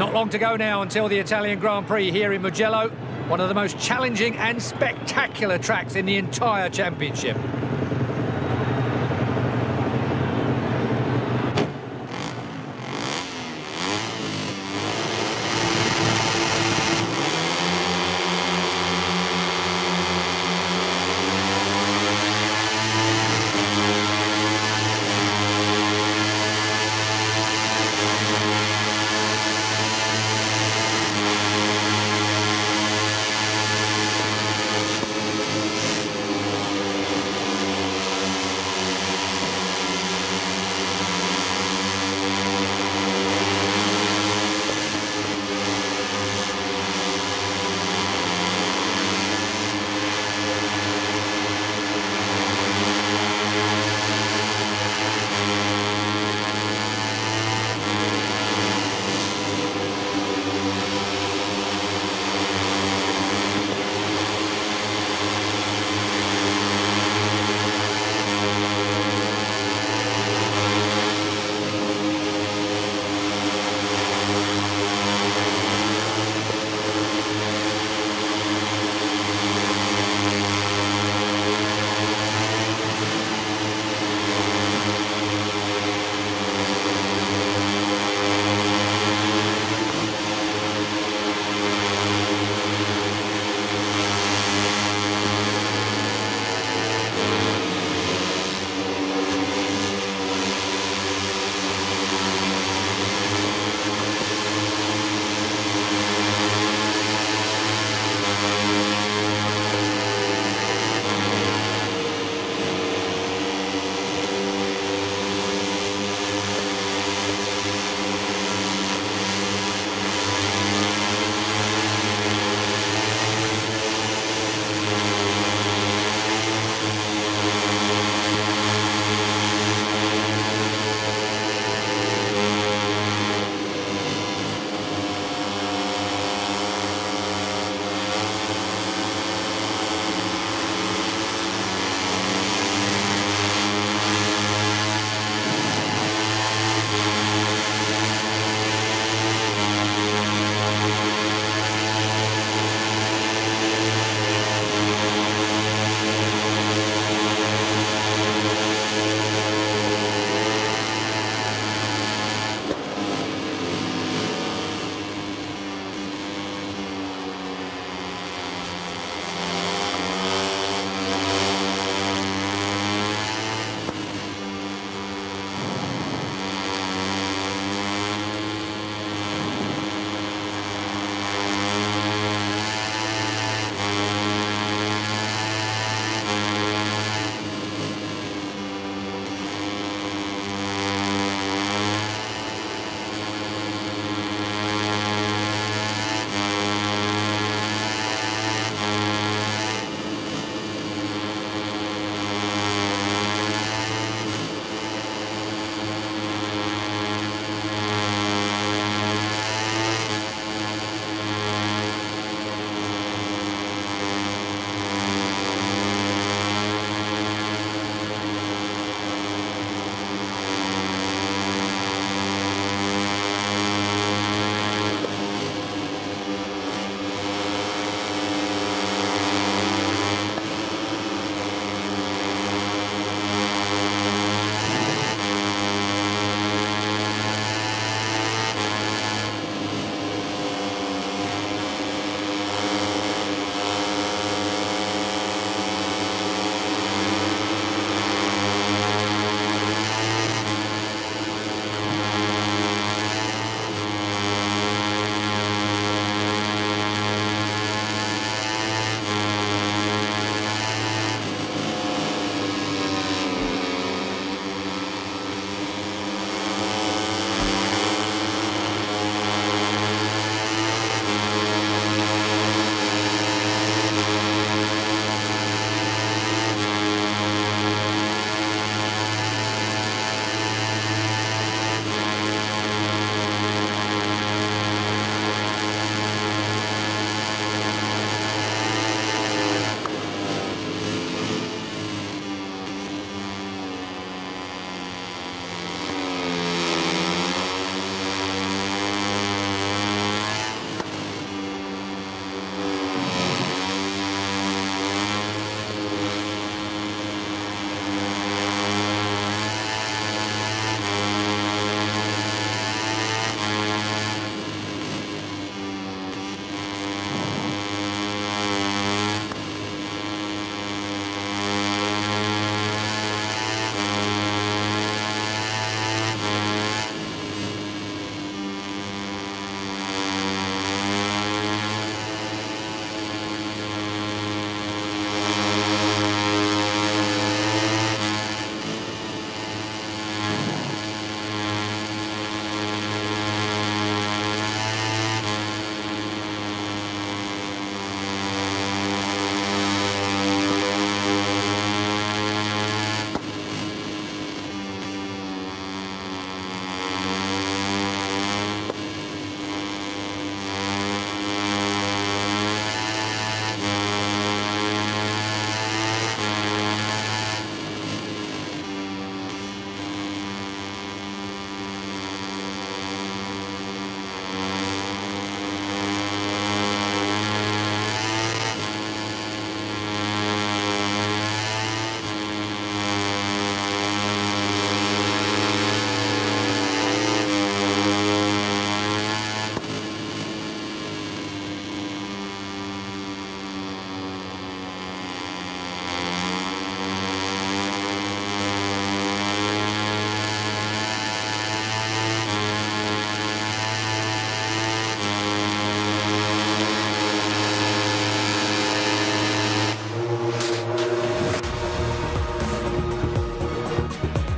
Not long to go now until the Italian Grand Prix here in Mugello, one of the most challenging and spectacular tracks in the entire championship.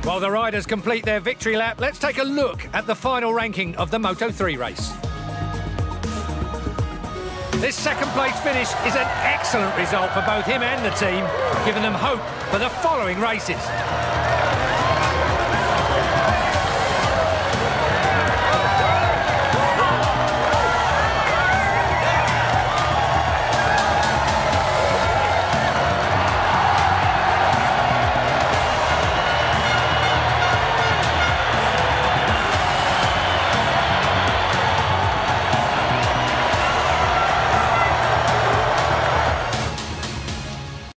While the riders complete their victory lap, let's take a look at the final ranking of the Moto3 race. This second place finish is an excellent result for both him and the team, giving them hope for the following races.